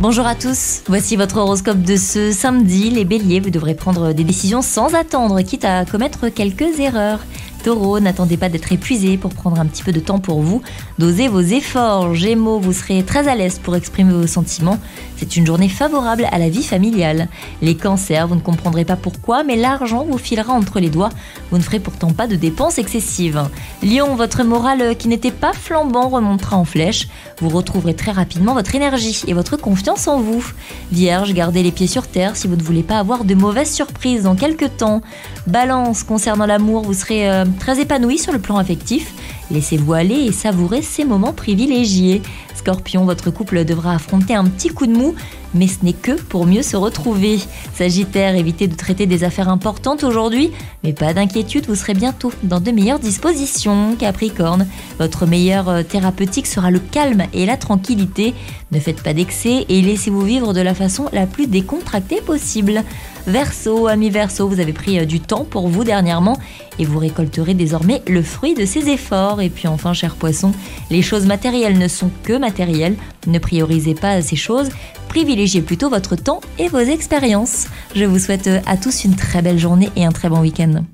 Bonjour à tous, voici votre horoscope de ce samedi. Les béliers, vous devrez prendre des décisions sans attendre, quitte à commettre quelques erreurs. Taureau, n'attendez pas d'être épuisé pour prendre un petit peu de temps pour vous. Dosez vos efforts. Gémeaux, vous serez très à l'aise pour exprimer vos sentiments. C'est une journée favorable à la vie familiale. Les cancers, vous ne comprendrez pas pourquoi, mais l'argent vous filera entre les doigts. Vous ne ferez pourtant pas de dépenses excessives. Lion, votre morale qui n'était pas flambant remontera en flèche. Vous retrouverez très rapidement votre énergie et votre confiance en vous. Vierge, gardez les pieds sur terre si vous ne voulez pas avoir de mauvaises surprises dans quelques temps. Balance, concernant l'amour, vous serez très épanoui sur le plan affectif. Laissez-vous aller et savourez ces moments privilégiés. Scorpion, votre couple devra affronter un petit coup de mou, mais ce n'est que pour mieux se retrouver. Sagittaire, évitez de traiter des affaires importantes aujourd'hui, mais pas d'inquiétude, vous serez bientôt dans de meilleures dispositions. Capricorne, votre meilleur euh, thérapeutique sera le calme et la tranquillité. Ne faites pas d'excès et laissez-vous vivre de la façon la plus décontractée possible. Verseau, ami Verseau, vous avez pris euh, du temps pour vous dernièrement et vous récolterez désormais le fruit de ces efforts. Et puis enfin, cher poisson, les choses matérielles ne sont que matérielles. Ne priorisez pas ces choses, privilégiez plutôt votre temps et vos expériences. Je vous souhaite à tous une très belle journée et un très bon week-end.